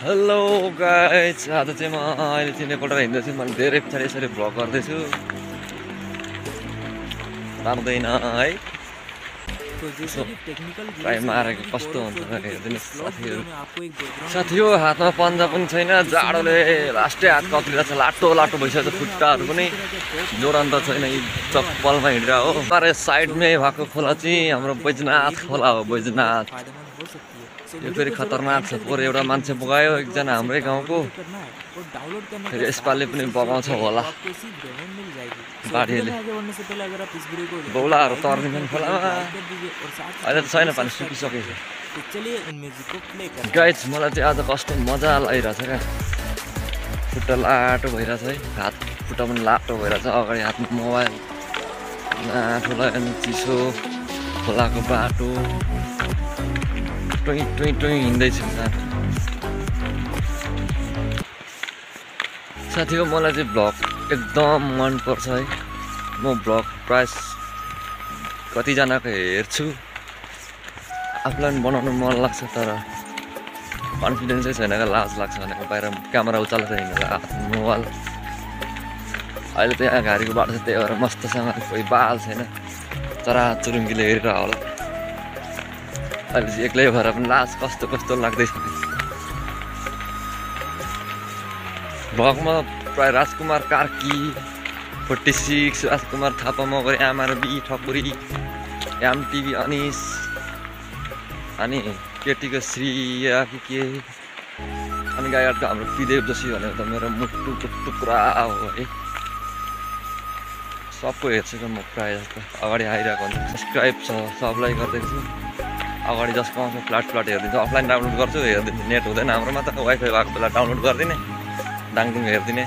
Hello guys आज चाहिँ म अहिले चाहिँ नेपाल हिँड्दैछु मैले धेरै पछाडि यसरी भ्लग गर्दैछु लाग्दैन है? टाइम आएको कस्तो हुन्छ हेरिदिनुहोस् साथीहरू। हो हातमा पन्जा पनि छैन जाडोले लास्टै हात कक्रिरहेको छ लाटो लाटो भइसकेको छ खुट्टाहरू पनि जोडन त छैन यी चप्पलमा हिँडेर हो। तर साइडमै भएको खोला चाहिँ हाम्रो बैजनाथ खोला हो बैजनाथ फायदेमंद हो सकती है So, यो फेरि खतरनाक छ। पोहोर एउटा मान्छे बगायो एकजना हाम्रै गाउँको। फेरि यसपालि पनि बगाउँछ होला। को बौलाहरू कर खोलामा अहिले त छैन पानी सुकिसकेको गाइज मलाई चाहिँ आज कस्तो मजा लागिरहेछ क्या। खुट्टा लाटो भइरहेछ है। हात खुट्टा पनि लाटो भइरहेछ। अगाडि हातमा मोबाइल। आफूलाई अनि चिसो। खोलाको बाटो। टुइ टुइ टुइ हिँड्दैछु बाटो साथी हो मलाई चाहिँ भ्लग एकदम मनपर्छ है। म भ्लग प्राय कतिजनाको हेर्छु। आफूलाई पनि बनाउनु मन लाग्छ तर कन्फिडेन्सै छैन क्या लाज लाग्छ भनेको बाहिर क्यामेरा उचालेर हिँडेर आफ्नो मोबाइल। अहिले त यहाँ घारीको बाटो छ त्यही भएर मस्तसँग कोही बाल छैन। चरा चुरुङ्गीले हेरेर होला अहिले चाहिँ एक्लै भएर पनि लाज कस्तो कस्तो लाग्दैछ। भ्लगमा प्राय राजकुमार कार्की फोर्टी सिक्स राजकुमार थापा मगरी आमारबी ठकुरी एम टिभी अनिस अनि केटीको श्रिया कि के? अनि गायकको हाम्रो पिदेव जोशी भनेको त मेरो मुटुको टुक्रा हो है। सबको हेर्छु क्या म प्रायः जस्तो अगाडि आइरहेको हुन्छ सब्सक्राइब छ सबलाई गरिदिएको छु अगाडि जसको आउँछ फ्ल्याट फ्ल्याट हेरिदिन्छु अफलाइन डाउनलोड गर्छु हेरिदिन्छु नेट हुँदैन हाम्रोमा त वाइफाई भएको बेला डाउनलोड गरिदिने डाङडुङ हेरिदिने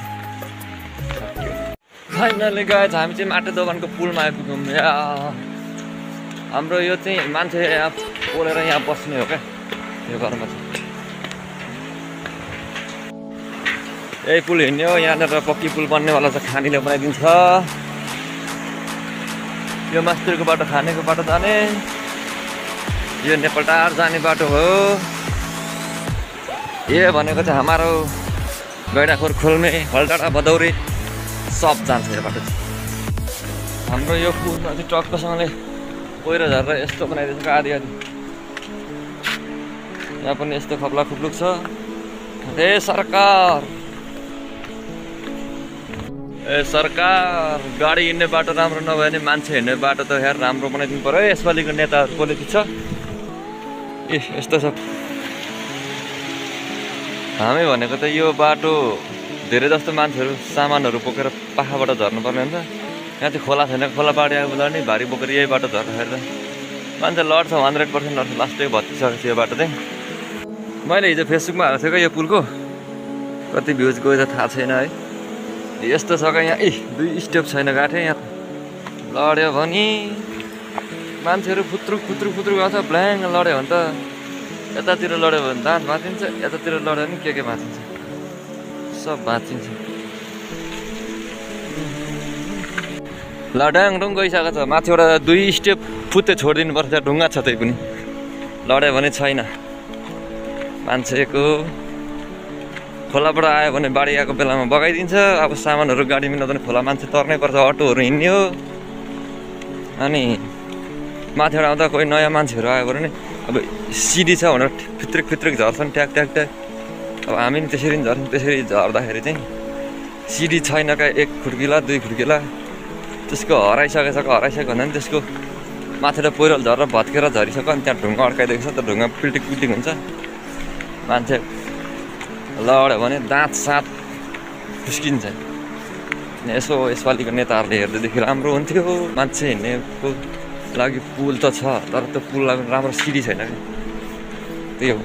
फाइनली गएछ हामी चाहिँ माटो दोकानको पुलमा आइपुग्यौँ या हाम्रो यो चाहिँ मान्छे यहाँ पोलेर यहाँ बस्ने हो क्या यो घरमा चाहिँ यही पुल हिँड्ने हो यहाँनिर पक्की पुल बन्नेवाला छ खानीले बनाइदिन्छ यो मास्तिरको बाटो खानेको बाटो जाने यो नेपालटार जाने बाटो हो। यो भनेको चाहिँ हाम्रो गैडाखोर खोल्मे हलडाँडा भदौरे सब जान्छ यो बाटो। चाहिँ हाम्रो यो पुलमा चाहिँ टक्कसँगले पहिरो झरेर यस्तो बनाइदिएको आधी आधी। यहाँ पनि यस्तो खप्ला खुप्लुक छ। ए सरकार! ए सरकार गाडी हिँड्ने बाटो राम्रो नभए भने मान्छे हिँड्ने बाटो त हेर राम्रो बनाइदिनु पऱ्यो है यसपालिको नेताहरू पोलिटिक्स छ ए यस्तो छ। हामी भनेको त यो बाटो धेरै जस्तो मान्छेहरू सामानहरू बोकेर पाखाबाट झर्नुपर्ने हुन्छ यहाँ चाहिँ खोला छैन खोला बाढी आएको बेला नि भारी बोकेर यही बाटो झर्दाखेरि त मान्छे लड्छ हन्ड्रेड पर्सेन्ट लड्छ लास्टै भत्किसकेको छ यो बाटो चाहिँ। मैले हिजो फेसबुकमा हालेको थिएँ क्या यो पुलको। कति भ्युज गयो त थाहा छैन है। यस्तो छ यहाँ ए दुई स्टेप छैन गाठे यहाँ लड्यो भने मान्छेहरू फुत्रुक फुत्रुक फुत्रुक आउँछ ब्ल्याङ लड्यो भने त यतातिर लड्यो भने दाँत भाँचिन्छ यतातिर लड्यो भने के के भाँचिन्छ सब भाँचिन्छ लड्याङडुङ गइसकेको छ माथिबाट दुई स्टेप फुत्ते छोडिदिनु पर्छ ढुङ्गा छ त्यही पनि लड्यो भने छैन मान्छेको खोलाबाट आयो भने बाढी आएको बेलामा बगाइदिन्छ। अब सामानहरू गाडीमा नजाने खोला मान्छे तर्नै पर्छ अटोहरू हिँड्ने अनि माथिबाट आउँदा कोही नयाँ मान्छेहरू आयो भने अब सिडी छ भनेर फित्रिक फित्रिक झर्छन् ट्याक ट्याक ट्याक। अब हामी पनि त्यसरी झर्छौँ त्यसरी झर्दाखेरि चाहिँ सिडी छैन क्या एक खुड्किला दुई खुड्किला। त्यसको हराइसकेछ हराइसक्यो भने पनि त्यसको माथिबाट पहिरो झरेर भत्केर झरिसक्यो अनि त्यहाँ ढुङ्गा अड्काइदिएको छ त ढुङ्गा पिल्टिक पिल्टिक हुन्छ। मान्छे लड्यो भने दाँत सात फुस्किन्छ अनि यसो यसपालिको नेताहरूले हेर्दैदेखि राम्रो हुन्थ्यो मान्छे हिँड्नेको लागि पुल त छ तर त्यो पुल लागि राम्रो सिडी छैन क्या त्यही हो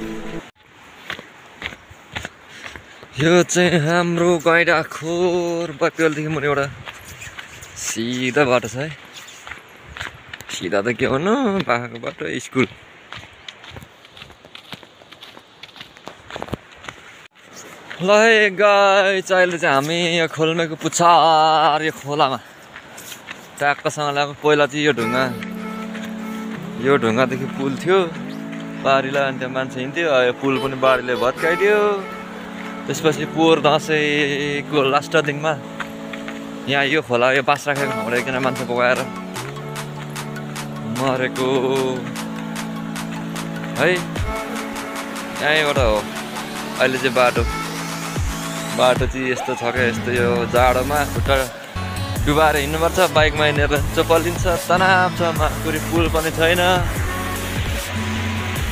यो चाहिँ हाम्रो गैडाखोर बपिवालदेखि मुनि एउटा सिधा बाटो छ है सिधा त के भन्नु पाखाको बाटो स्कुल ल है गाई चाहिँ अहिले चाहिँ हामी यो खोल्मेको पुच्छार यो खोलामा ट्याक्कसँग लगाएको पहिला चाहिँ यो ढुङ्गा यो ढुङ्गादेखि पुल थियो बाढीलाई अनि त्यहाँ मान्छे हिँड्थ्यो यो पुल पनि बाढीले भत्काइदियो। त्यसपछि पोहोर दसैँको लास्ट दिनमा यहाँ यो खोला यो बाँस राखेको ठाउँबाट एकजना मान्छे बगाएर मरेको। है यहीँबाट हो। अहिले चाहिँ बाटो। बाटो चाहिँ यस्तो छ क्या यस्तो यो जाडोमा खुट्टा डुबाएर हिँड्नुपर्छ बाइकमा हिँडेर चोपलिन्छ तनाव छ माकुरी पुल पनि छैन।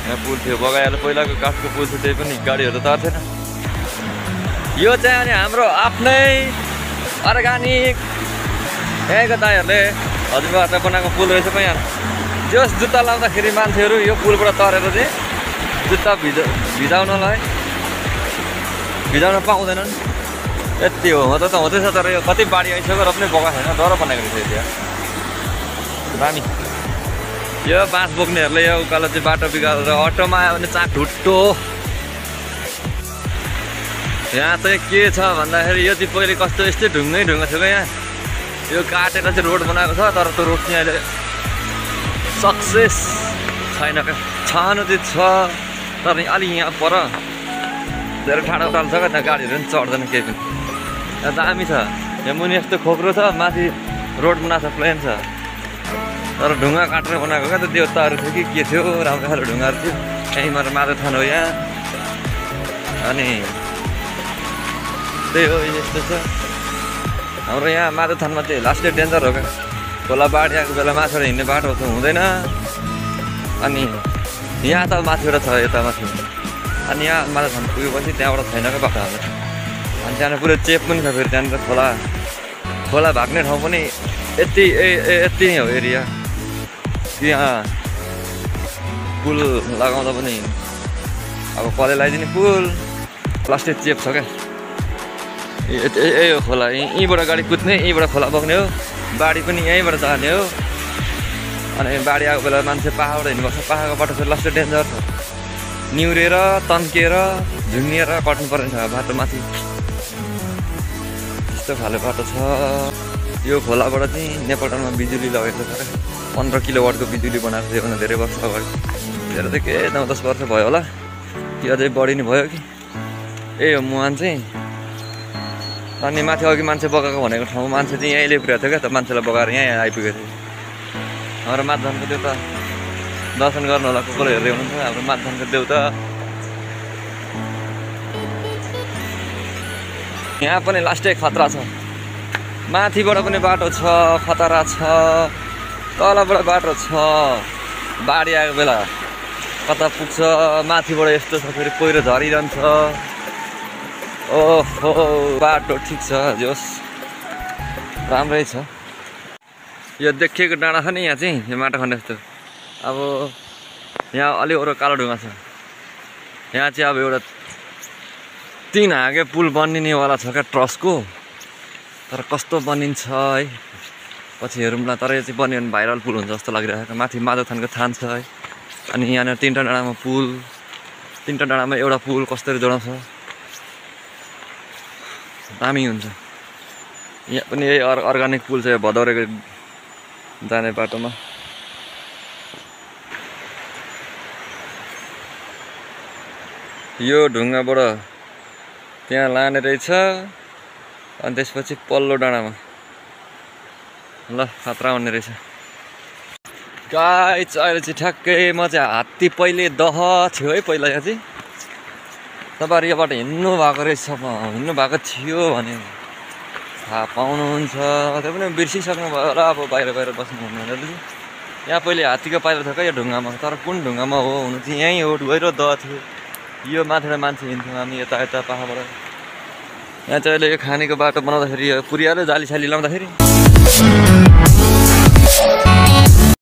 यहाँ पुल थियो बगाएर पहिलाको काठको पुल थियो त्यही पनि गाडीहरू तर्थेन यो चाहिँ अनि हाम्रो आफ्नै अर्ग्यानिक यहीँको दाईहरूले हजुरबाट बनाएको पुल रहेछ यहाँ। जस जुत्ता लाउँदाखेरि मान्छेहरू यो पुलबाट तरेर चाहिँ जुत्ता भिजा भिजाउनलाई भिजाउन पाउँदैनन्। यति हो। हुँदा त हुँदैछ तर यो कति बाढी आइसक्यो र पनि बगा छैन। डर बनाएको रहेछ त्यहाँ दामी यो बाँस बोक्नेहरूले यो उकालो चाहिँ बाटो बिगारेर अटोमा आयो भने चाक ढुट्टो। यहाँ चाहिँ के छ भन्दाखेरि यो चाहिँ पहिले कस्तो यस्तै ढुङ्गै ढुङ्गा थियो क्या। यहाँ यो काटेर चाहिँ रोड बनाएको छ तर त्यो रोड चाहिँ अहिले सक्सेस छैन क्या। छानो चाहिँ छ। तर अलि यहाँ पर धेरै ठाडो छ क्या त्यहाँ गाडीहरू पनि चढ्दैन केही पनि। यहाँ दामी छ। यहाँ मुनि यस्तो खोक्रो छ माथि रोड बनाएको छ प्लेन छ। तर ढुङ्गा काटेर बनाएको क्या त देउताहरू थियो कि के थियो राम्रो खालको ढुङ्गाहरू थियो। यहीँ मात्र माधवथान हो यहाँ। अनि त्यही हो यस्तो छ। हाम्रो यहाँ माधवथानमा चाहिँ लास्टै डेन्जर हो क्या। खोला बाढी आएको बेला माथिबाट हिँड्ने बाटो त हुँदैन। अनि यहाँ त माथिबाट छ यता माथि अनि यहाँ माधवथान पुगेपछि त्यहाँबाट छैन बाटो हाम्रो अनि त्यहाँनिर पुरै चेप पनि छ फेरि त्यहाँनिर खोला खोला भाग्ने ठाउँ पनि यति ए यति नै हो एरिया यहाँ पुल लगाउँदा पनि अब कसले लगाइदिने पुल लास्टै चेप छ क्या यही हो खोला यहीँ यहीँबाट गाडी कुद्ने यहीँबाट खोला बग्ने हो बाढी पनि यहीँबाट जाने हो अनि बाढी आएको बेला मान्छे पाहाडबाट हिँड्नुपर्छ पाहाडको बाटो चाहिँ लास्टै डेन्जर छ निहुरेर तन्केर झुङ्गिएर कट्नु पर्ने छ बाटो माथि त्यस्तो खाले बाटो छ। यो खोलाबाट चाहिँ नेपालमा बिजुली लगेको छ। पन्ध्र किलोवाटको बिजुली बनाएको थियो भने धेरै वर्ष अगाडि। धेरै त के नौ दस वर्ष भयो होला। कि अझै बढी नै भयो कि। ए हो मुहान चाहिँ। अनि माथि अघि मान्छे बगाएको भनेको ठाउँमा मान्छे चाहिँ यहीँ पुऱ्याएको थियो क्या त मान्छेलाई बगाएर यहीँ आइपुगेको थियो। हाम्रो माधवनको देउता दर्शन गर्नु होला को हेर्दै हुनुहुन्छ हाम्रो माधवनको देउता। यहाँ पनि लास्टै खतरा छ। माथिबाट पनि बाटो छ खतरा छ तलबाट बाटो छ। बाढी आएको बेला कता पुग्छ माथिबाट यस्तो छ फेरि पहिरो झरिरहन्छ। ओहो बाटो ठिक छ जोस् राम्रै छ। यो देखिएको डाँडा छ नि यहाँ चाहिँ यो माटो खण्ड जस्तो अब यहाँ अलि अरू कालो ढुङ्गा छ। यहाँ चाहिँ अब एउटा तिन हाँगे पुल बनिनेवाला छ क्या ट्रसको। तर कस्तो बनिन्छ है? पछि हेरौँला तर यो चाहिँ बन्यो भने भाइरल पुल हुन्छ जस्तो लागिरहेको माथि माधवथानको थान छ है। अनि यहाँनिर तिनवटा डाँडामा पुल तिनवटा डाँडामा एउटा पुल कसरी जोडाउँछ? दामी हुन्छ। यहाँ पनि यही अर् अर्ग्यानिक पुल छ यो भदौरेको जाने बाटोमा। यो ढुङ्गाबाट त्यहाँ लाने रहेछ। अनि त्यसपछि पल्लो डाँडामा। ल खतरा हुने रहेछ। गाई चाहिँ अहिले चाहिँ ठ्याक्कै म चाहिँ हात्ती पहिले दह थियो है पहिला यहाँ चाहिँ तपाईँहरू योबाट हिँड्नु भएको रहेछ हिँड्नु भएको थियो भने थाहा पाउनुहुन्छ। त्यो पनि बिर्सिसक्नु भयो होला अब बाहिर बाहिर बस्नु चाहिँ यहाँ पहिले हात्तीको पाइलो थियो क्या यो ढुङ्गामा। तर कुन ढुङ्गामा हो? हुनु चाहिँ यहीँ हो गहिरो दह थियो। यो माथिबाट मान्छे हिँड्थ्यौँ हामी यता यता पाहाबाट यहाँ चाहिँ अहिले यो खानेको बाटो बनाउँदाखेरि यो पुरिहाल्यो जाली साली लाउँदाखेरि।